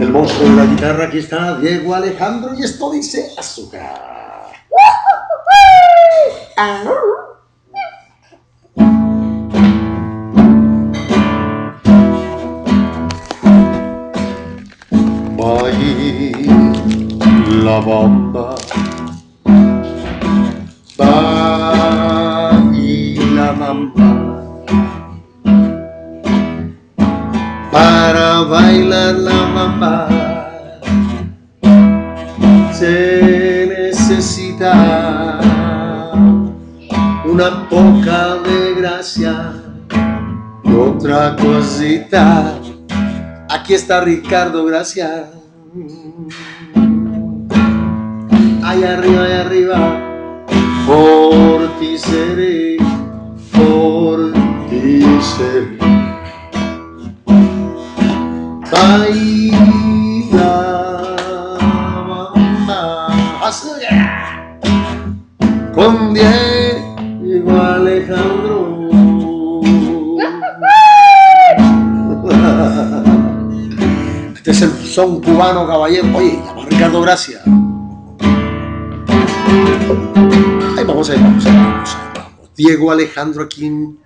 El monstruo de la guitarra, aquí está Diego Alejandro y esto dice azúcar. la bamba la bamba para bailar la se necesita una poca de gracia y otra cosita aquí está Ricardo gracias allá arriba, allá arriba, por ti seré, por ti seré. Baila, con Diego Alejandro. Este es el son cubano, caballero. Oye, Ricardo Gracia. Ahí vamos, ahí vamos, ahí vamos, ahí vamos. Diego Alejandro aquí en